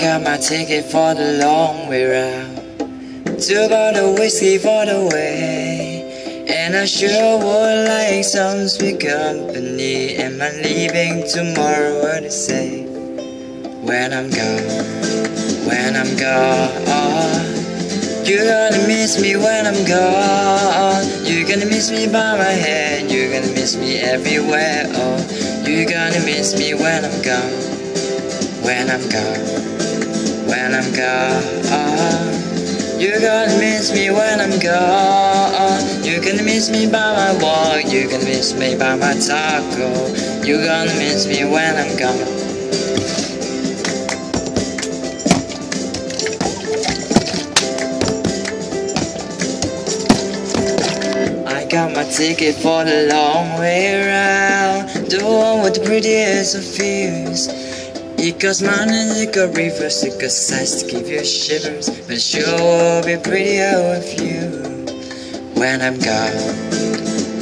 Got my ticket for the long way round. Two bottle whiskey for the way. And I sure would like some sweet company. Am I leaving tomorrow? What to say? When I'm gone, when I'm gone. You're gonna miss me when I'm gone. You're gonna miss me by my head. You're gonna miss me everywhere. Oh, you're gonna miss me when I'm gone. When I'm gone. When I'm gone. You're gonna miss me when I'm gone. You're gonna miss me by my walk. You're gonna miss me by my taco. You're gonna miss me when I'm gone. I got my ticket for the long way round. The one with the prettiest of views. It goes mountains, it goes rivers, it sights to give you shivers. But it sure will be prettier with you. When I'm gone,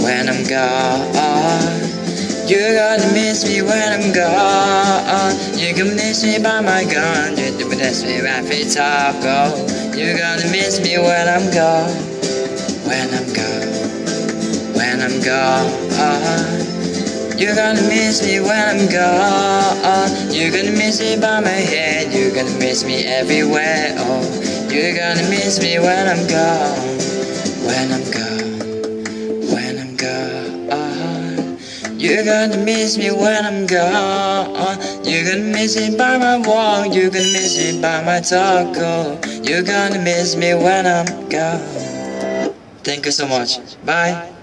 when I'm gone. You're gonna miss me when I'm gone. You're gonna miss me by my gun. You're gonna miss me by my taco. You're gonna miss me when I'm gone. When I'm gone. When I'm gone. You're gonna miss me when I'm gone. You're gonna miss me by my head. You're gonna miss me everywhere. Oh, you're gonna miss me when I'm gone. When I'm gone. When I'm gone. You're gonna miss me when I'm gone. You're gonna miss me by my walk. You're gonna miss me by my taco. Oh, you're gonna miss me when I'm gone. Thank you so much. Bye.